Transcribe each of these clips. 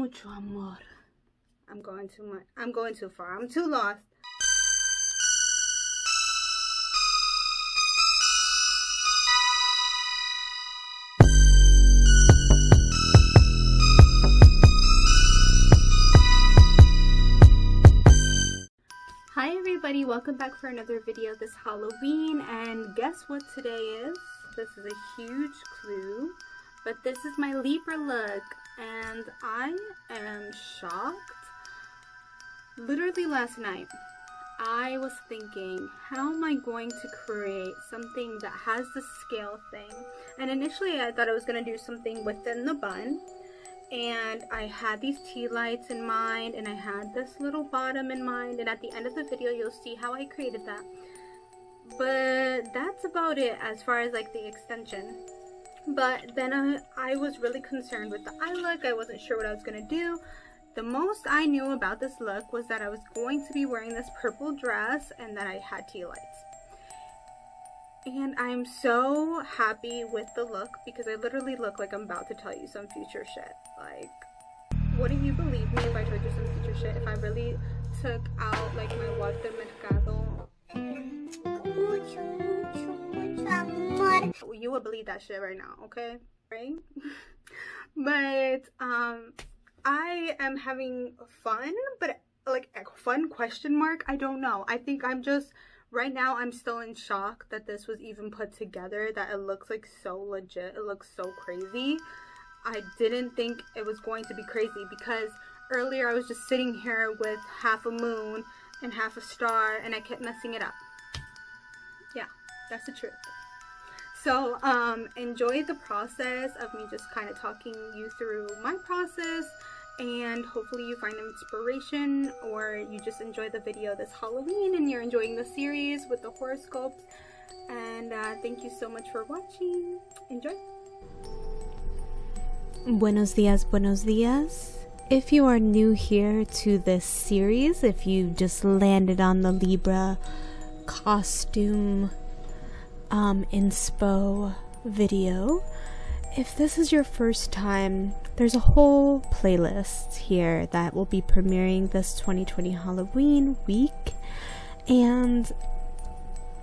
mucho amor. I'm going too much. I'm going too far. I'm too lost. Hi everybody, welcome back for another video this Halloween and guess what today is? This is a huge clue, but this is my Libra look and I am shocked. Literally last night, I was thinking, how am I going to create something that has the scale thing? And initially I thought I was going to do something within the bun and I had these tea lights in mind and I had this little bottom in mind and at the end of the video you'll see how I created that but that's about it as far as like the extension but then I, I was really concerned with the eye look I wasn't sure what I was gonna do the most I knew about this look was that I was going to be wearing this purple dress and that I had tea lights and I'm so happy with the look because I literally look like I'm about to tell you some future shit. Like, wouldn't you believe me if I told you some future shit? If I really took out like my Walter Mercado. You would believe that shit right now, okay? Right? but um I am having fun, but like a fun question mark. I don't know. I think I'm just right now I'm still in shock that this was even put together, that it looks like so legit. It looks so crazy. I didn't think it was going to be crazy because earlier I was just sitting here with half a moon and half a star and I kept messing it up. Yeah, that's the truth. So um, enjoy the process of me just kind of talking you through my process and hopefully you find inspiration or you just enjoy the video this Halloween and you're enjoying the series with the horoscopes. And uh, thank you so much for watching. Enjoy. Buenos dias buenos dias if you are new here to this series if you just landed on the libra costume um inspo video if this is your first time, there's a whole playlist here that will be premiering this 2020 Halloween week. And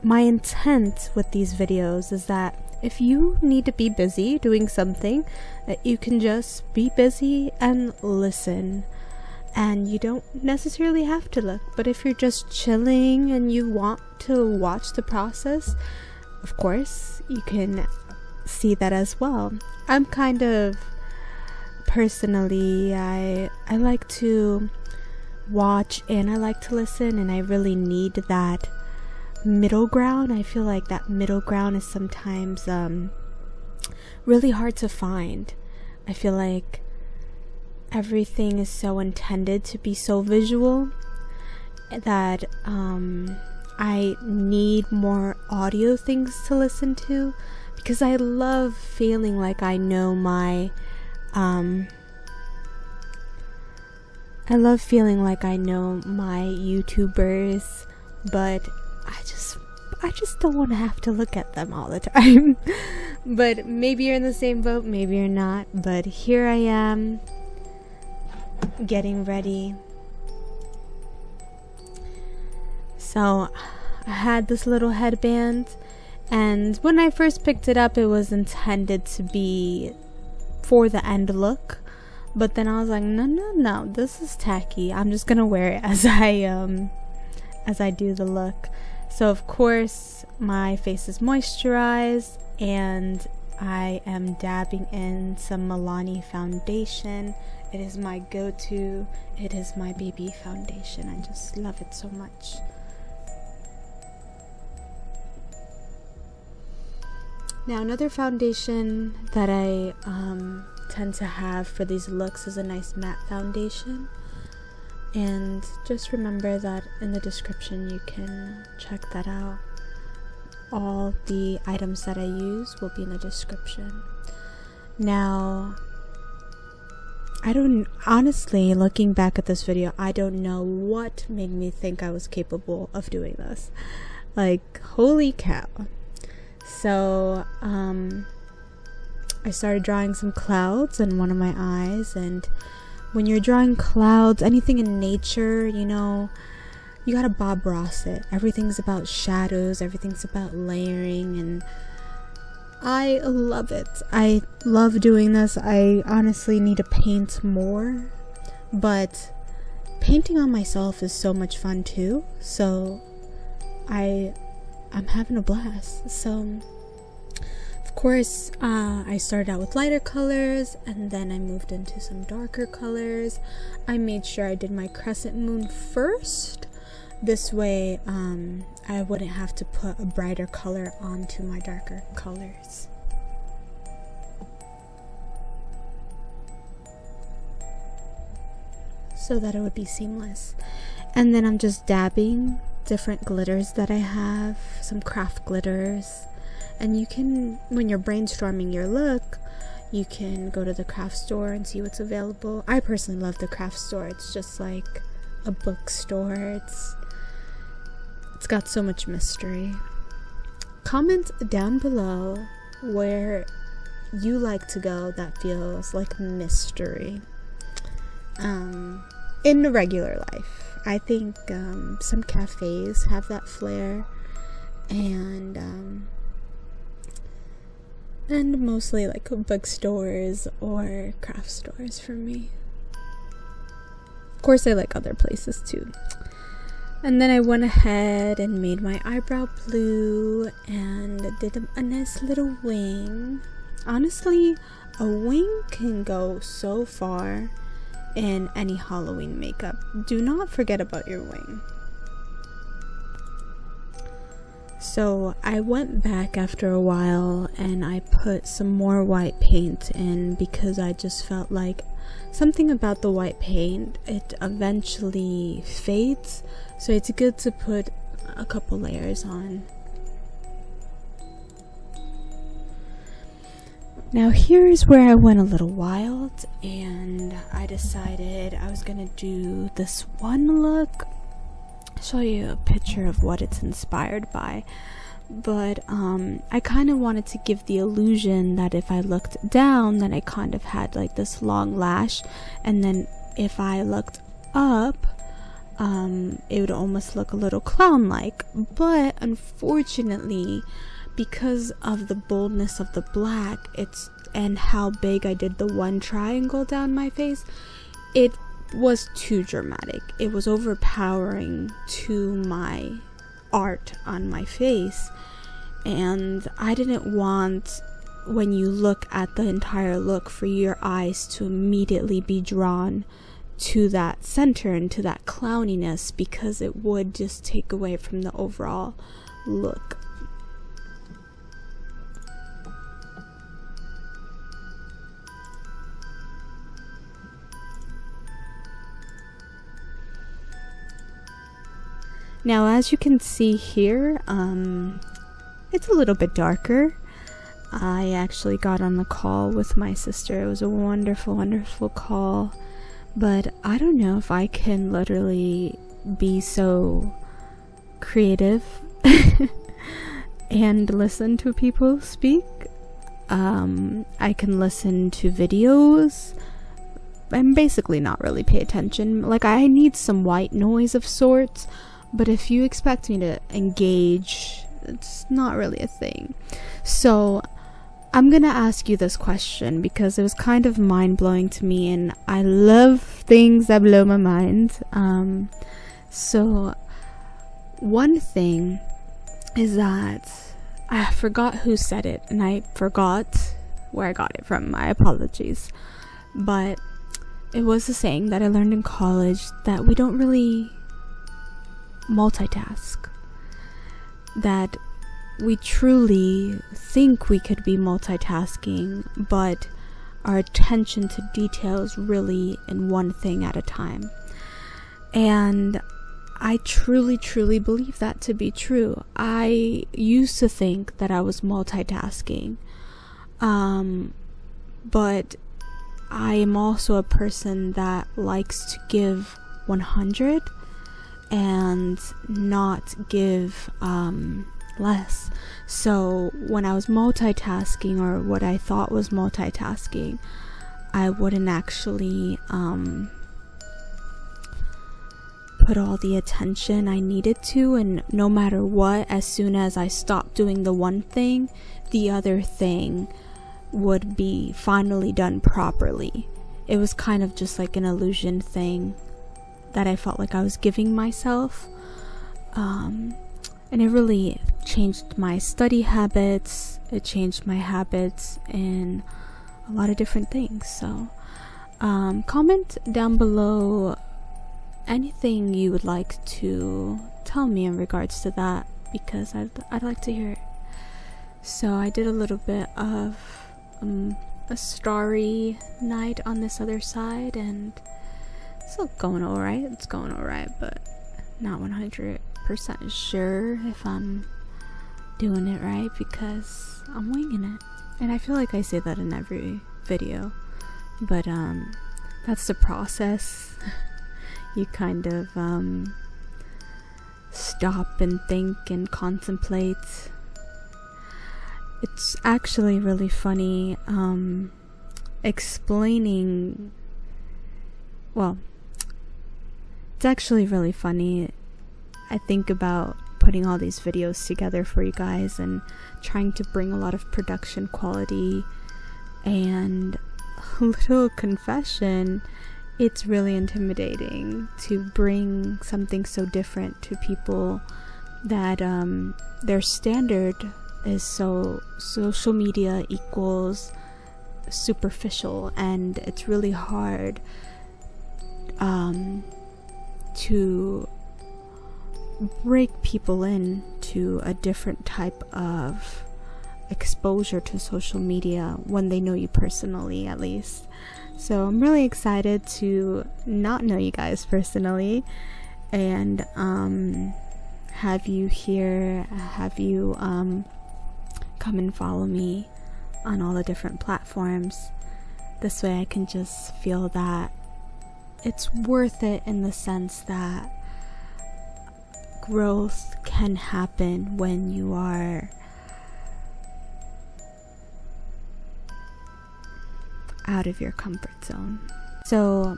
my intent with these videos is that if you need to be busy doing something, that you can just be busy and listen. And you don't necessarily have to look, but if you're just chilling and you want to watch the process, of course, you can see that as well. I'm kind of personally I I like to watch and I like to listen and I really need that middle ground. I feel like that middle ground is sometimes um really hard to find. I feel like everything is so intended to be so visual that um I need more audio things to listen to because I love feeling like I know my um I love feeling like I know my YouTubers, but I just I just don't want to have to look at them all the time. but maybe you're in the same boat, maybe you're not, but here I am getting ready. So, I had this little headband and when I first picked it up, it was intended to be for the end look. But then I was like, no, no, no, this is tacky. I'm just gonna wear it as I um as I do the look. So of course, my face is moisturized and I am dabbing in some Milani foundation. It is my go-to. It is my baby foundation. I just love it so much. Now, another foundation that I um, tend to have for these looks is a nice matte foundation. And just remember that in the description you can check that out. All the items that I use will be in the description. Now, I don't honestly, looking back at this video, I don't know what made me think I was capable of doing this. Like, holy cow. So, um, I started drawing some clouds in one of my eyes, and when you're drawing clouds, anything in nature, you know, you gotta Bob Ross it. Everything's about shadows, everything's about layering, and I love it. I love doing this. I honestly need to paint more, but painting on myself is so much fun too. So I I'm having a blast. So of course, uh, I started out with lighter colors and then I moved into some darker colors. I made sure I did my crescent moon first. This way, um, I wouldn't have to put a brighter color onto my darker colors. So that it would be seamless. And then I'm just dabbing different glitters that I have, some craft glitters. And you can, when you're brainstorming your look, you can go to the craft store and see what's available. I personally love the craft store. It's just like a bookstore. It's it's got so much mystery. Comment down below where you like to go that feels like mystery. Um, in the regular life. I think um, some cafes have that flair, and um, and mostly like bookstores or craft stores for me. Of course, I like other places too. And then I went ahead and made my eyebrow blue and did a, a nice little wing. Honestly, a wing can go so far in any Halloween makeup. Do not forget about your wing. So I went back after a while and I put some more white paint in because I just felt like something about the white paint it eventually fades so it's good to put a couple layers on. Now, here's where I went a little wild, and I decided I was gonna do this one look. I'll show you a picture of what it's inspired by. But um, I kind of wanted to give the illusion that if I looked down, then I kind of had like this long lash, and then if I looked up, um, it would almost look a little clown like. But unfortunately, because of the boldness of the black it's and how big I did the one triangle down my face it was too dramatic. It was overpowering to my art on my face. And I didn't want when you look at the entire look for your eyes to immediately be drawn to that center and to that clowniness because it would just take away from the overall look Now, as you can see here, um, it's a little bit darker. I actually got on the call with my sister. It was a wonderful, wonderful call. But I don't know if I can literally be so creative and listen to people speak. Um, I can listen to videos and basically not really pay attention. Like, I need some white noise of sorts but if you expect me to engage, it's not really a thing. So, I'm gonna ask you this question because it was kind of mind blowing to me, and I love things that blow my mind. Um, so, one thing is that I forgot who said it, and I forgot where I got it from. My apologies. But it was a saying that I learned in college that we don't really multitask. That we truly think we could be multitasking, but our attention to detail is really in one thing at a time. And I truly, truly believe that to be true. I used to think that I was multitasking, um, but I am also a person that likes to give 100 and not give um, less. So when I was multitasking, or what I thought was multitasking, I wouldn't actually um, put all the attention I needed to, and no matter what, as soon as I stopped doing the one thing, the other thing would be finally done properly. It was kind of just like an illusion thing that I felt like I was giving myself. Um, and it really changed my study habits, it changed my habits in a lot of different things. So, um, comment down below anything you would like to tell me in regards to that because I'd, I'd like to hear it. So, I did a little bit of um, a starry night on this other side, and still going alright. It's going alright, but not 100% sure if I'm doing it right because I'm winging it. And I feel like I say that in every video, but um, that's the process. you kind of um, stop and think and contemplate it's actually really funny um, explaining. Well, it's actually really funny. I think about putting all these videos together for you guys and trying to bring a lot of production quality and a little confession it's really intimidating to bring something so different to people that um, their standard is so social media equals superficial and it's really hard um, to break people in to a different type of exposure to social media when they know you personally at least so i'm really excited to not know you guys personally and um, have you here have you um, come and follow me on all the different platforms. This way I can just feel that it's worth it in the sense that growth can happen when you are out of your comfort zone. So,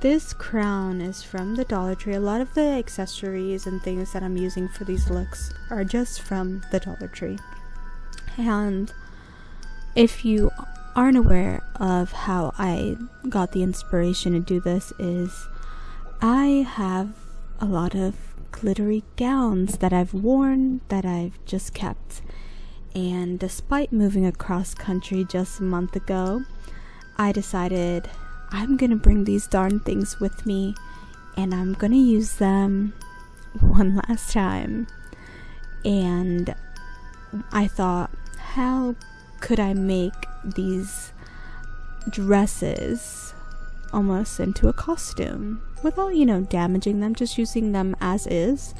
this crown is from the Dollar Tree. A lot of the accessories and things that I'm using for these looks are just from the Dollar Tree. And if you aren't aware of how I got the inspiration to do this is I have a lot of glittery gowns that I've worn that I've just kept. And despite moving across country just a month ago, I decided I'm gonna bring these darn things with me and I'm gonna use them one last time. And I thought, how could I make these dresses almost into a costume without, you know, damaging them, just using them as is,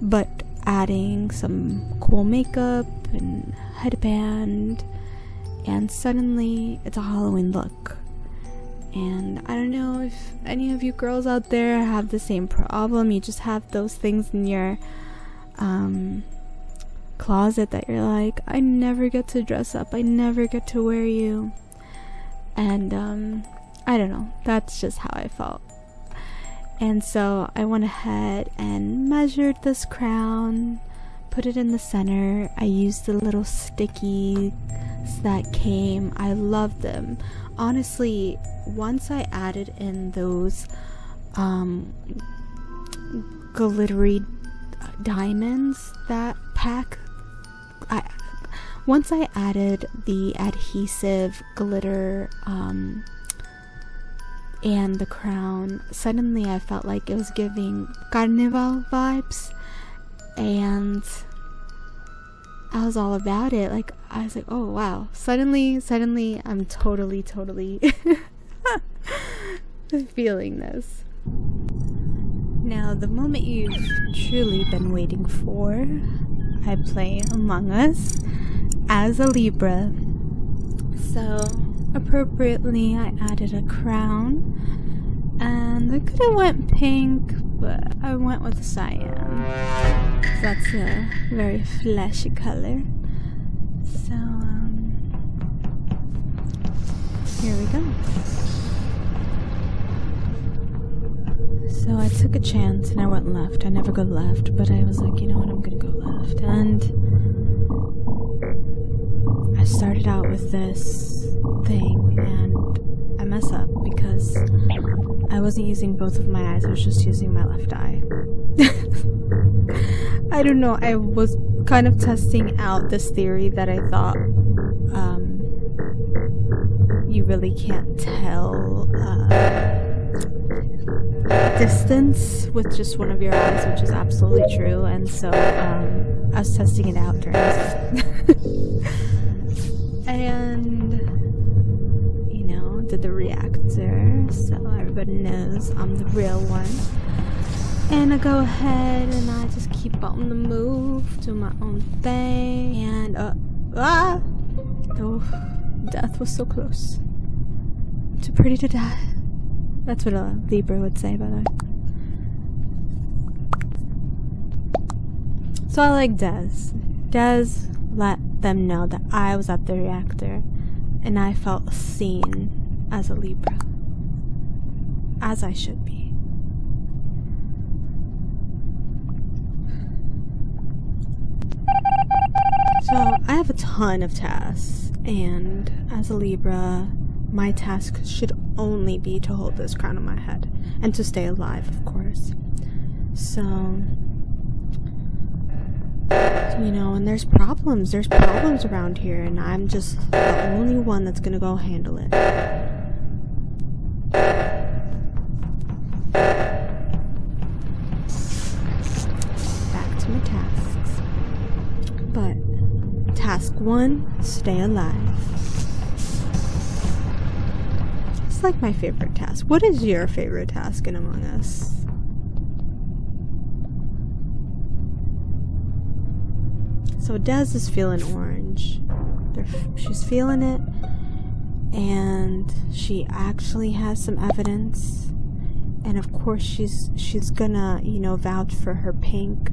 but adding some cool makeup and headband, and suddenly it's a Halloween look. And I don't know if any of you girls out there have the same problem. You just have those things in your um, closet that you're like, I never get to dress up, I never get to wear you. And um, I don't know, that's just how I felt. And so I went ahead and measured this crown, put it in the center. I used the little stickies that came. I love them. Honestly, once I added in those um, glittery diamonds, that pack I once I added the adhesive glitter um, and the crown, suddenly I felt like it was giving carnival vibes, and I was all about it. Like I was like, oh wow! Suddenly, suddenly, I'm totally, totally feeling this. Now, the moment you've truly been waiting for I play Among Us as a Libra. So, appropriately, I added a crown. And I could have went pink, but I went with cyan. That's a very flashy color. So, um, here we go. So I took a chance and I went left. I never go left, but I was like, you know what, I'm gonna go left. And I started out with this thing and I mess up because I wasn't using both of my eyes, I was just using my left eye. I don't know, I was kind of testing out this theory that I thought um, you really can't tell. Distance with just one of your eyes, which is absolutely true. And so um, I was testing it out during this. and, you know, did the reactor, so everybody knows I'm the real one. And I go ahead and I just keep on the move, do my own thing, and uh, ah, oh, death was so close. Too pretty to die. That's what a Libra would say, by the way. So I like Des. Des let them know that I was at the reactor and I felt seen as a Libra. As I should be. So I have a ton of tasks, and as a Libra, my task should only be to hold this crown on my head and to stay alive, of course. So, you know, and there's problems. There's problems around here, and I'm just the only one that's gonna go handle it. Back to my tasks. But, task one stay alive like my favorite task. What is your favorite task in Among Us? So Dez is feeling orange. she's feeling it, and she actually has some evidence. And of course, she's she's gonna you know vouch for her pink.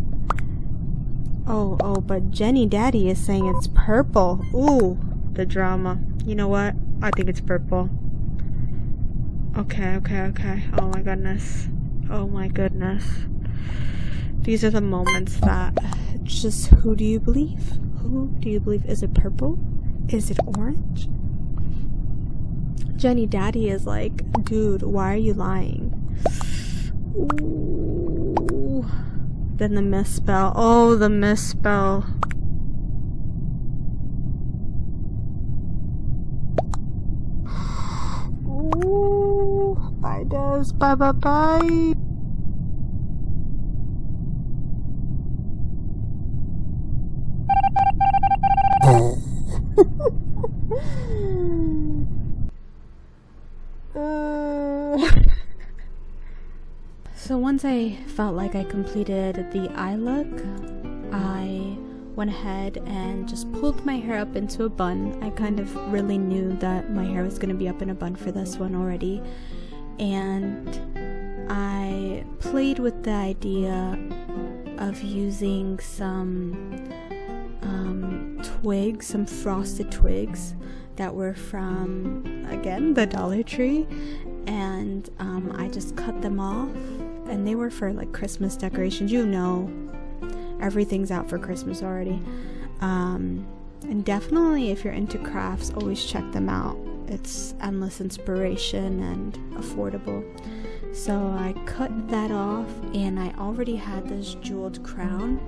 Oh oh, but Jenny Daddy is saying it's purple. Ooh, the drama. You know what? I think it's purple. Okay, okay, okay. Oh my goodness. Oh my goodness. These are the moments that just who do you believe? Who do you believe? Is it purple? Is it orange? Jenny Daddy is like, dude, why are you lying? Ooh. Then the misspell. Oh, the misspell. Des. Bye, bye, bye. so once I felt like I completed the eye look, I went ahead and just pulled my hair up into a bun. I kind of really knew that my hair was going to be up in a bun for this one already. And I played with the idea of using some um, twigs, some frosted twigs that were from, again, the Dollar Tree. And um, I just cut them off. And they were for like Christmas decorations. You know, everything's out for Christmas already. Um, and definitely, if you're into crafts, always check them out. It's endless inspiration and affordable. So I cut that off, and I already had this jeweled crown.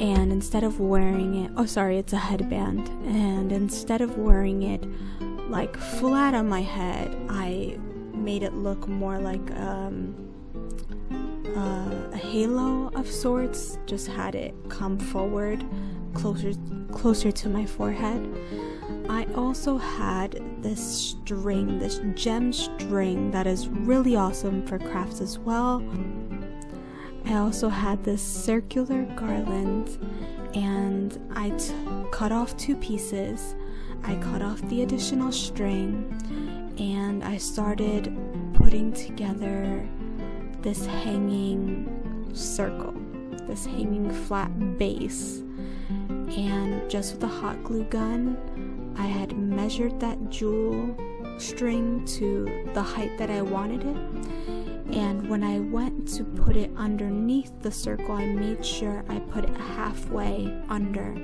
And instead of wearing it, oh, sorry, it's a headband. And instead of wearing it like flat on my head, I made it look more like um, uh, a halo of sorts, just had it come forward closer closer to my forehead. I also had this string, this gem string that is really awesome for crafts as well. I also had this circular garland and I cut off two pieces. I cut off the additional string and I started putting together this hanging circle, this hanging flat base. And just with a hot glue gun, I had measured that jewel string to the height that I wanted it. And when I went to put it underneath the circle, I made sure I put it halfway under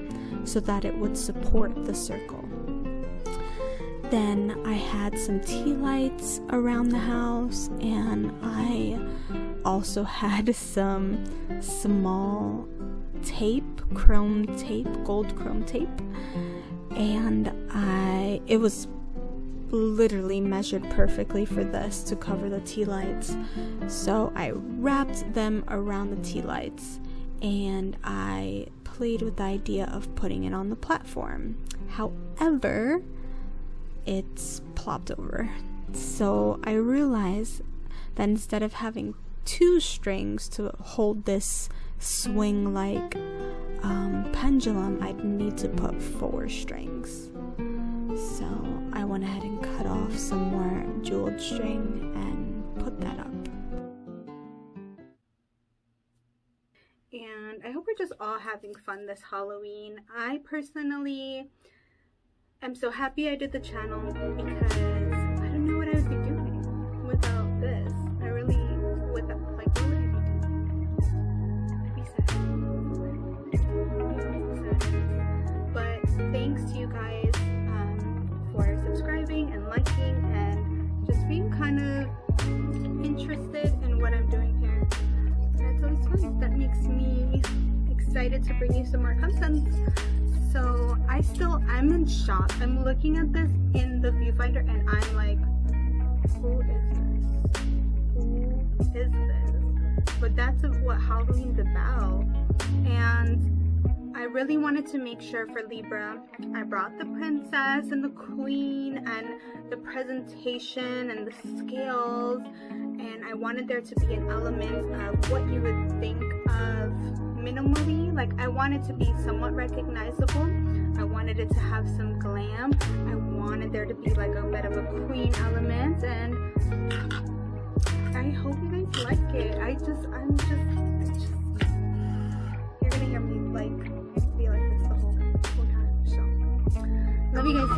so that it would support the circle. Then I had some tea lights around the house, and I also had some small tape, chrome tape, gold chrome tape, and I it was literally measured perfectly for this to cover the tea lights. So I wrapped them around the tea lights and I played with the idea of putting it on the platform. However, it's plopped over. So I realized that instead of having two strings to hold this swing like um, pendulum, I'd need to put four strings. So I went ahead and cut off some more jeweled string and put that up. And I hope we're just all having fun this Halloween. I personally am so happy I did the channel because I don't know what I would be doing without this. I really, without, like, what would I be doing? I'd be sad. I'd be sad. But thanks to you guys for subscribing and liking and just being kind of interested in what I'm doing here. That's always fun. That makes me excited to bring you some more content. So I still, I'm in shock. I'm looking at this in the viewfinder and I'm like, who is this? Who is this? But that's what Halloween's about. And I really wanted to make sure for Libra, I brought the princess and the queen and the presentation and the scales. And I wanted there to be an element of what you would think of minimally. Like I wanted to be somewhat recognizable. I wanted it to have some glam. I wanted there to be like a bit of a queen element and I hope you guys like it. I just I'm just, just 나비가 있어.